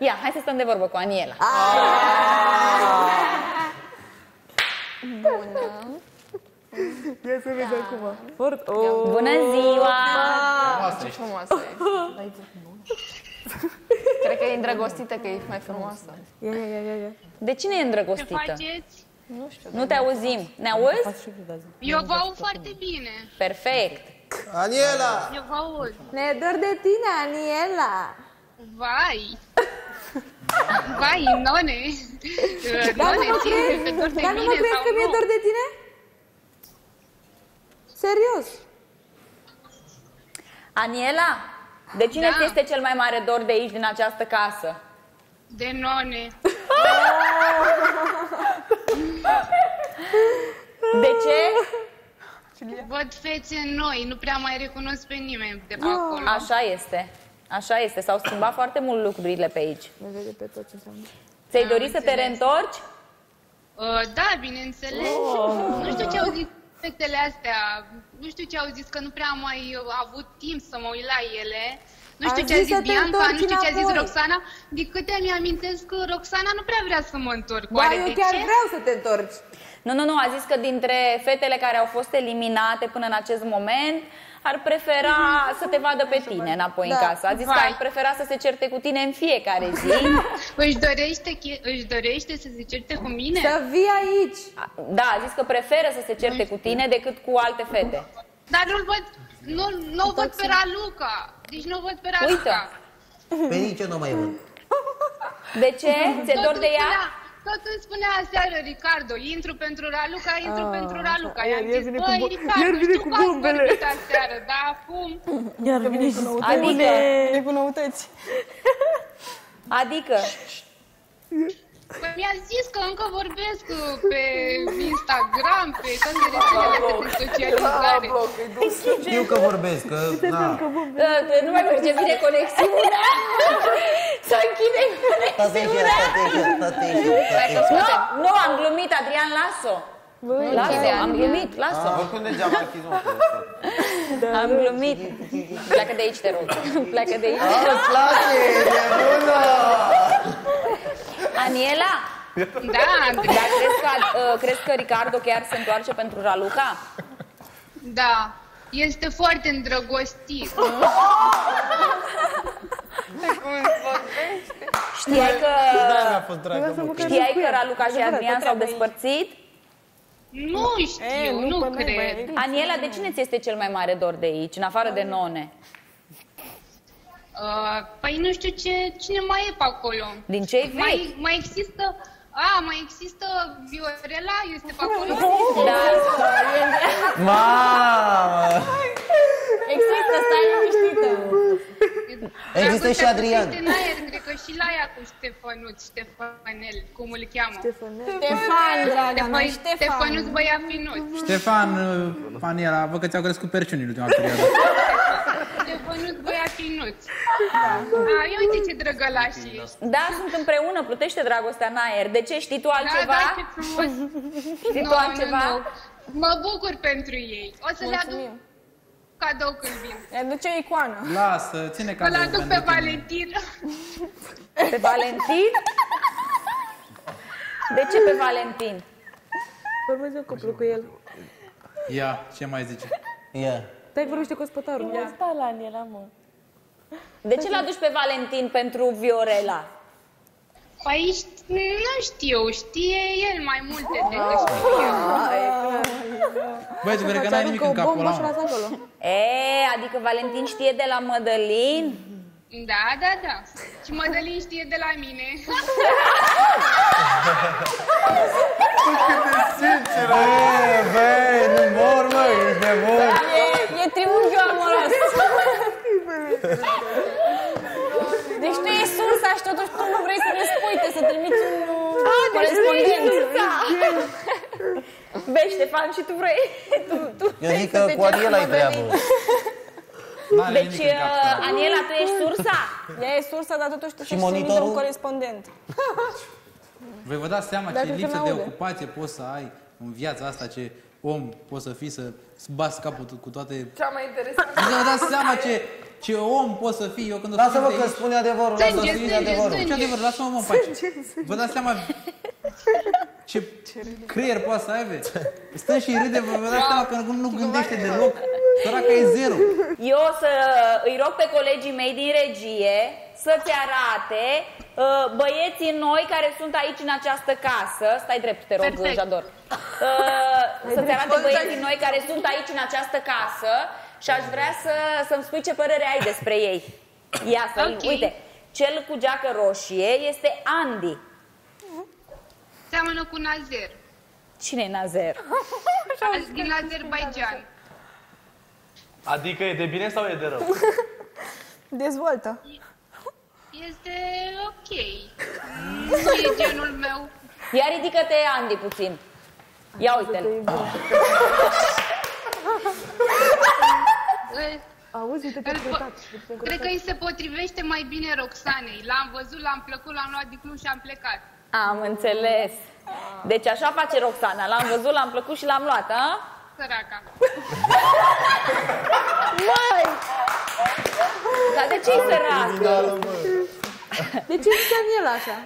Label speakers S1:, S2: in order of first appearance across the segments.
S1: Ia, hai să stăm de vorbă cu Aniela.
S2: Ia să vezi acum. Fort. Oh.
S1: Bună ziua!
S3: Ce frumoasă e. Cred că e îndrăgostită că e mai frumoasă.
S2: Ia, ia, ia, ia, ia.
S1: De cine e
S4: Ce
S1: îndrăgostită?
S4: faceți?
S3: Nu știu.
S1: Nu te auzim. Ne auzi?
S2: Faci și tu, Dazi.
S4: Eu vă aud foarte bine.
S1: Perfect.
S5: Aniela!
S4: Eu vă aud.
S2: Ne dor de tine, Aniela.
S4: Vai! Vai, none!
S2: Dar nu
S4: None,
S2: mă
S4: ție
S2: crezi?
S4: te dor de
S2: Dar nu mă
S4: mine
S2: crezi
S4: sau
S2: că mi-e
S4: nu?
S2: dor de tine? Serios.
S1: Aniela, de cine
S4: Da.
S1: ți este cel mai mare dor de aici, din această casă?
S4: De none.
S1: De ce?
S4: Văd fețe noi, nu prea mai recunosc pe nimeni de pe acolo.
S1: Așa este. Așa este. S-au schimbat foarte mult lucrurile pe aici.
S2: Ne vede pe tot ce înseamnă.
S1: Ți-ai
S4: Am
S1: dori să te
S4: înțeles.
S1: reîntorci?
S4: Uh, da, bineînțeles. Nu știu ce au zis fetele astea. Nu știu ce au zis, că nu prea am mai uh, avut timp să mă uit la ele. Nu știu
S2: Am
S4: ce a
S2: zis
S4: zis
S2: să te
S4: Bianca,
S2: întorci
S4: nu știu ce a zis
S2: înapoi.
S4: Roxana. De câte mi-amintesc că Roxana nu prea vrea să mă întorc.
S2: Ba,
S4: Oare
S2: eu
S4: de
S2: chiar
S4: ce?
S2: vreau să te întorci.
S1: Nu, nu, nu. A zis că dintre fetele care au fost eliminate până în acest moment, ar prefera să te vadă pe tine înapoi în
S2: Da.
S1: casă. A zis că
S4: Vai.
S1: ar prefera să se certe cu tine în fiecare zi.
S4: Își dorește, che- își dorește să se certe cu mine?
S2: Să vii aici.
S1: Da, a zis că preferă să se certe cu tine decât cu alte fete.
S4: Dar nu-l văd, nu, nu văd pe Raluca. Deci nu văd pe Raluca.
S5: Pe nici eu nu mai văd.
S1: De ce? Ți-e
S4: Tot
S1: dor de
S4: îmi
S1: ea?
S4: Spunea- Tot îmi spunea aseară Ricardo, intru pentru Raluca, intru pentru Raluca.
S2: iar-
S4: I-am
S2: iar
S4: zis,
S2: vine cu
S4: băi,
S2: bo-
S4: Ricardo,
S2: iar vine
S4: știu
S2: cu
S4: că ați
S2: bombele."
S4: vorbit aseară, dar acum...
S2: Iar vine cu noutăți.
S1: Adică,
S3: E cu noutăți.
S1: adică,
S4: Păi mi-a zis că încă vorbesc uh, pe Instagram, pe toate rețelele astea de socializare.
S5: Știu că vorbesc, că... Na.
S1: da, nu mai merge bine conexiunea. Să închidem
S5: Stai așa,
S1: conexiunea.
S5: stai așa, stai așa, stai așa.
S1: Nu, nu, am glumit, Adrian, las-o. Lasă, am glumit, lasă.
S5: Oricum degeaba am închis mă.
S1: Am glumit. Pleacă de aici, te rog. Pleacă de aici.
S5: Îți place, e bună!
S1: Aniela,
S4: Da, Andrei,
S1: dar crezi că, uh, crezi că Ricardo chiar se întoarce pentru Raluca?
S4: da. Este foarte îndrăgostit.
S1: Știai că,
S5: Da, mi-a fost dragă, mă.
S1: știai că Raluca și Adrian s-au despărțit?
S4: Nu știu, nu, cred.
S1: Aniela, de cine ți este cel mai mare dor de aici, în afară de none?
S4: Uh, păi nu știu ce, cine mai e pe acolo.
S1: Din cei vechi?
S4: Mai, mai există... A, mai există Viorela, este pe acolo?
S1: Da,
S5: Mamă!
S3: Există, stai liniștită.
S5: Există și
S4: Dragostea
S5: Adrian.
S4: cu Stenaer, cred că și la ea cu Ștefănuț, Ștefanel, cum îl cheamă.
S3: Ștefan, draga mea,
S4: Ștefan,
S3: Ștefan.
S4: Ștefănuț băia finuț.
S6: Ștefan, uh, Paniela, văd că ți-au crescut perciunii în ultima perioadă.
S4: Ștefănuț băia finuț. A, ia uite ce drăgălași ești.
S1: da, sunt împreună, plutește dragostea în aer. De ce? Știi tu
S4: Da,
S1: altceva?
S4: da, ce frumos.
S1: Știi
S4: Nu,
S1: tu
S4: nu,
S1: altceva?
S4: nu. Mă bucur pentru ei. O să le aduc cadou când vin.
S3: Ne aduce o icoană.
S6: Lasă, ține
S4: Îl
S6: cadou
S4: aduc
S6: pentru
S4: pe
S6: tine.
S4: Valentin.
S1: Pe Valentin? De ce pe Valentin?
S2: Formez eu cuplu cu el.
S6: Ia, ce mai zice?
S5: Ia.
S2: Stai, vorbește cu ospătarul.
S3: Stai la Aniela, mă.
S1: De ce l-aduci pe Valentin pentru Viorela?
S4: Păi ști- nu știu, știe el mai multe decât știu eu.
S6: Băi, tu cred că
S2: Îți
S6: n-ai nimic
S2: aruncă
S6: în
S2: o
S6: capul
S2: bombă și
S6: ăla.
S2: Lasă acolo.
S1: E, adică Valentin știe de la Mădălin?
S4: Da, da, da. Și Mădălin știe de la mine.
S5: Băi, băi, nu mor, mă, ești nebun.
S3: E, e triunghiul amoros. Deci tu ești sursa și totuși tu nu vrei să ne spui, te să trimiți un corespondent.
S1: Vezi, Ștefan, și tu vrei? Tu, tu
S5: Eu
S1: vrei
S5: zic
S1: să
S5: că
S1: te
S5: cu
S1: ceri
S5: Aniela e
S1: Mădălin.
S5: treabă.
S6: N-are
S1: Deci,
S6: nimic în capul
S1: uh,
S6: ăla.
S1: Aniela, tu ești sursa?
S3: Ea e sursa, dar totuși tu
S5: Și
S3: să trimiți
S5: monitorul?
S3: un corespondent.
S6: Voi vă dați seama
S2: Dacă
S6: ce
S2: se
S6: lipsă de
S2: aude.
S6: ocupație poți să ai în viața asta, ce om poți să fii, să bați capul cu toate...
S3: Cea mai interesantă.
S6: Vă dați seama ce, Ce om poți să fii eu când o să
S5: Lasă-mă
S6: fii
S5: că
S6: aici?
S5: spune adevărul, lasă-mă
S4: Sânge,
S5: să spune
S4: sânge,
S5: adevărul.
S4: sânge.
S6: Ce adevăr, lasă-mă mă în pace. Vă dați seama ce creier poate să aibă? Stă și râde, vă vă dați seama că nu, nu gândește deloc. Săraca e zero.
S1: Eu o să îi rog pe colegii mei din regie să-ți arate uh, băieții noi care sunt aici în această casă. Stai drept, te rog,
S4: Perfect.
S1: Jador. Uh, să-ți arate băieții noi care sunt aici în această casă și aș vrea să, să-mi spui ce părere ai despre ei. Ia să
S4: Ok.
S1: uite, cel cu geacă roșie este Andy.
S4: Seamănă cu Nazer.
S1: Cine e Nazer?
S4: Din Azerbaijan.
S7: Adică e de bine sau e de rău?
S2: Dezvoltă.
S4: Este ok. Nu e genul meu.
S1: Ia ridică-te, Andy, puțin. Ia uite-l.
S4: Eh,
S2: Auzi, uite-te
S4: îl po-
S2: crotat.
S4: Cred că îi se potrivește mai bine Roxanei. L-am văzut, l-am plăcut, l-am luat din club și am plecat.
S1: Am înțeles. Deci așa face Roxana. L-am văzut, l-am plăcut și l-am luat, a?
S4: Săraca.
S1: Măi! Dar de ce-i săracă?
S2: De ce zice el așa?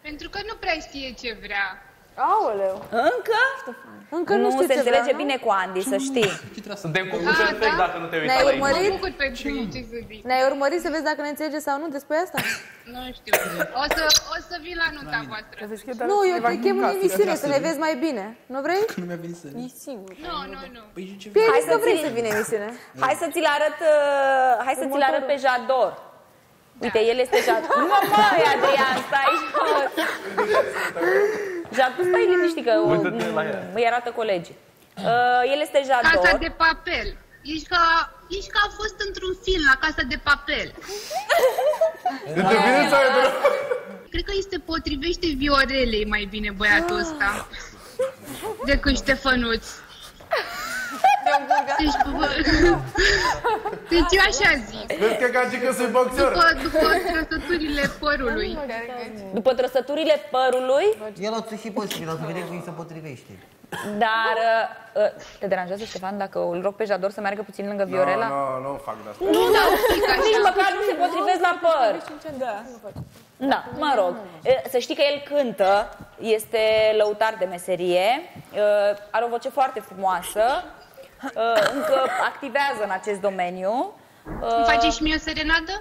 S4: Pentru că nu prea știe ce vrea.
S2: Aoleu.
S1: Încă?
S2: Încă
S1: nu,
S2: nu, știu
S1: se
S2: ce
S1: înțelege
S2: vrea, nu?
S1: bine cu Andy, să știi.
S7: Suntem cu
S4: Ah,
S7: perfect
S4: da?
S7: dacă nu te uita
S2: Ne-ai
S7: la
S2: urmărit?
S7: imagine.
S4: Mă bucur pentru ei, ce să zic.
S2: Ne-ai urmărit să vezi dacă ne înțelege sau nu despre asta?
S4: Nu știu. O să, o să vin la nunta voastră.
S2: Nu, eu te chem în emisiune să ne vezi mai bine. Nu vrei?
S6: Nu mi-a venit să
S4: Nu, nu, nu.
S6: Păi și ce
S2: Pianist
S1: Hai
S2: nu
S1: să
S2: vrei
S1: ți-
S2: să vină în emisiune.
S1: Hai să ți-l arăt, uh, hai să ți-l arăt pe Jador. Uite, el este Jador. Nu, măi, Adrian, stai jos. Jador, stai liniștit că o-
S7: Uită-te la ea.
S1: îi arată colegii. Uh, el este
S4: Casa
S1: Jador.
S4: de papel. Ești ca, ești ca a fost într-un film la Casa de papel.
S5: E de bine sau e de rău?
S4: Cred că îi se potrivește Viorelei mai bine băiatul ăsta decât Ștefănuț. Deci, bă, deci eu așa zic.
S5: Vezi că gagică să-i boxer?
S4: După, după trăsăturile părului.
S1: După trăsăturile părului,
S5: El o să și posibil, o să vedem cum îi se potrivește.
S1: dar uh, uh, te deranjează, Ștefan, dacă îl rog pe Jador să meargă puțin lângă Viorela?
S5: Nu, nu, nu fac de asta.
S1: Nu, dar nici măcar nu se potrivesc la păr. Da, mă rog. E, Să știi că el cântă, este lăutar de meserie, e, are o voce foarte frumoasă, e, încă activează în acest domeniu. E,
S4: Îmi face și mie o serenadă?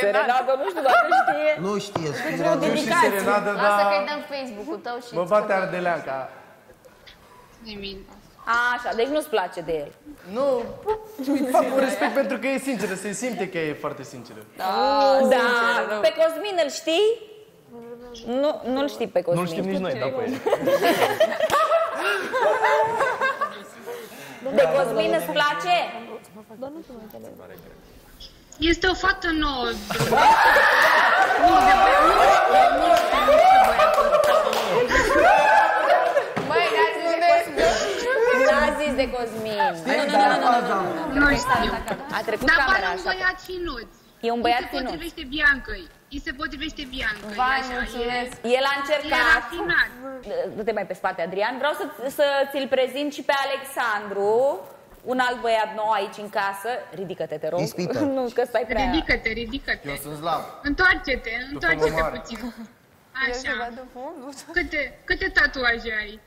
S1: Serenadă, nu știu dacă știe.
S5: Nu știe, spune
S2: Deci
S5: la
S2: și serenadă,
S3: Lasă că-i
S2: dar
S3: dăm Facebook-ul tău și...
S2: mă bate ardeleaca.
S4: Nimic.
S1: Așa, deci nu-ți place de el.
S2: Nu, îi fac un respect pentru că e sinceră, se simte că e foarte sinceră.
S1: Da, pe Cosmin îl știi? Nu, nu-l știi pe Cosmin.
S7: Nu știm nici noi, da, pe el.
S1: De Cosmin îți place?
S4: Este o fată nouă. Nu, de băiat, nu știu, nu știu, nu știu băiatul ăsta.
S3: Băi, n-ați zis de
S1: N-a zis de Cosmin. Nu, nu, nu, nu, nu, nu.
S4: Nu știu.
S1: A trecut
S4: Dar
S1: camera
S4: pare un
S1: așa.
S4: băiat finuț.
S1: E un
S4: Îi
S1: băiat
S4: se
S1: finuț.
S4: potrivește Biancăi. Îi se potrivește Biancăi.
S3: Vai,
S4: așa,
S3: mulțumesc.
S1: El a
S4: E, e
S1: încercat
S4: rafinat.
S1: Du-te mai pe spate, Adrian. Vreau să, să ți-l prezint și pe Alexandru, un alt băiat nou aici în casă. Ridică-te, te rog.
S5: Ispită.
S1: nu, că stai prea...
S4: Ridică-te, ridică-te.
S5: Eu sunt slab.
S4: Întoarce-te, întoarce-te
S2: mare.
S4: puțin. Așa. Câte, câte tatuaje ai?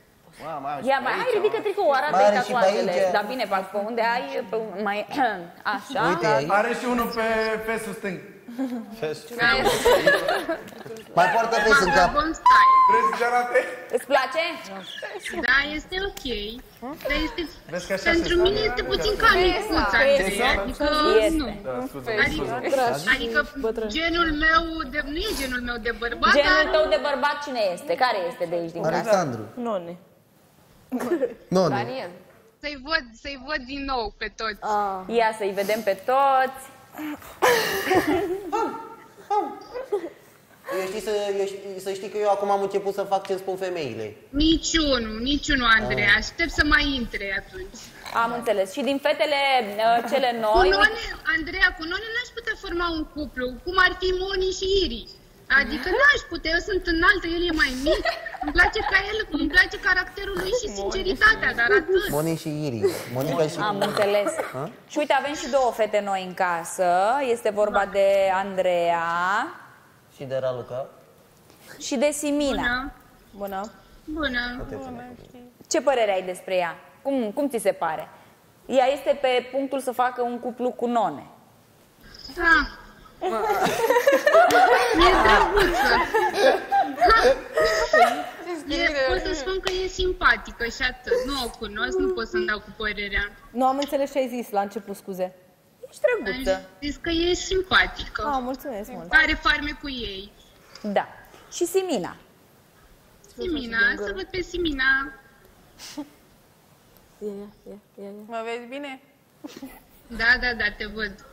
S5: Mamă, ai
S1: Ia
S5: și
S1: mai,
S5: pe
S1: hai,
S5: aici,
S1: ridică tricou,
S5: Mai
S1: arată
S5: are și pe
S1: tatuajele.
S5: aici.
S1: Dar bine, pe pe unde ai, pe, mai... Așa.
S5: Uite aici.
S2: Are și unul pe fesul stâng.
S5: Mai poartă fes în cap.
S4: Vagabond style.
S2: Vreți să-ți arate?
S1: Îți place?
S4: Da, este ok. Dar este,
S2: Vezi că așa
S4: pentru
S2: se
S4: mine este puțin cam micuț, Andrei. Adică
S1: Este.
S4: nu. Adică, adică genul meu, de, nu e genul meu de bărbat,
S1: Genul
S4: dar
S1: tău de bărbat cine este? Care este de aici din casă?
S5: Alexandru.
S2: None.
S5: Nu, nu.
S3: Daniel.
S4: să-i văd, să-i văd din nou pe toți.
S1: Ia să-i vedem pe toți.
S5: Eu știi să, eu știi, să știi că eu acum am început să fac ce spun femeile.
S4: Niciunul, niciunul, Andrei. Aștept să mai intre atunci.
S1: Am înțeles. Și din fetele uh, cele
S4: Cu
S1: noi...
S4: None, Andreea, cu None n-aș putea forma un cuplu, cum ar fi Moni și Iri. Adică n-aș putea, eu sunt înaltă, el e mai mic. Îmi place ca el, îmi place caracterul lui și sinceritatea, dar atât.
S5: Moni și Iri. Monica și...
S1: Am înțeles. Și uite, avem și două fete noi în casă. Este vorba de Andreea
S5: Și de Raluca.
S1: și de Simina.
S4: Bună.
S3: Bună.
S4: Bună.
S1: Ce părere ai despre ea? Cum, cum ți se pare? Ea este pe punctul să facă un cuplu cu none.
S4: Da. E drăguță. E, pot să spun că e simpatică și atât. Nu o cunosc, nu pot să-mi dau cu părerea.
S8: Nu am înțeles ce ai zis la început, scuze.
S1: Ești drăguță.
S4: Am zis că e simpatică.
S8: Ah, mulțumesc mult.
S4: Are farme cu ei.
S1: Da. Și Simina.
S4: Simina, să văd pe Simina.
S3: Mă vezi bine?
S4: Da, da, da, te văd.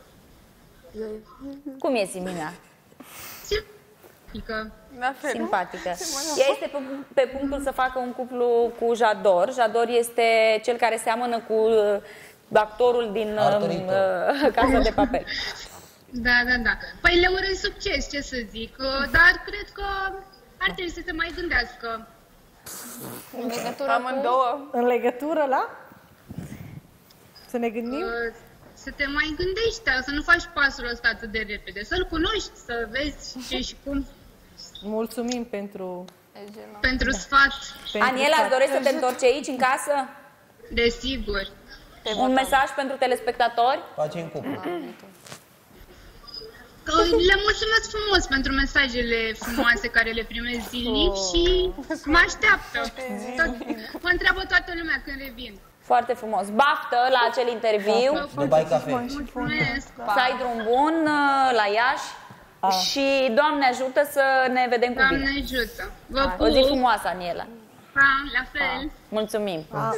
S1: Cum e Simina?
S4: Simpatică.
S3: La fel.
S1: Simpatică. Ea este pe, pe punctul să facă un cuplu cu Jador. Jador este cel care seamănă cu uh, actorul din uh,
S5: Arturito.
S1: uh, Casa de Papel.
S4: Da, da, da. Păi le urez succes, ce să zic. Uh, Dar cred că ar trebui să se mai gândească.
S3: În legătură Amândouă.
S8: În legătură la? Să ne gândim?
S4: Uh, Să te mai gândești, dar să nu faci pasul ăsta atât de repede. Să-l cunoști, să vezi ce și cum.
S8: Mulțumim pentru...
S4: Pentru sfat,
S8: pentru
S1: Aniela, îți dorești să te întorci aici, în casă?
S4: desigur.
S1: Un mesaj pentru telespectatori?
S5: Facem cuplu.
S4: Că Le mulțumesc frumos pentru mesajele frumoase care le primesc zilnic și mă așteaptă. Tot, mă întreabă toată lumea când revin.
S1: Foarte frumos. Baftă la acel interviu.
S5: Dubai Cafe.
S4: Mulțumesc!
S1: Să ai drum bun uh, la Iași. Și Doamne ajută să ne vedem cu
S4: Doamne
S1: bine.
S4: ajută! Vă
S1: O zi
S4: pup!
S1: frumoasă, Aniela.
S4: Pa, la fel!
S1: Mulțumim.
S4: Pa!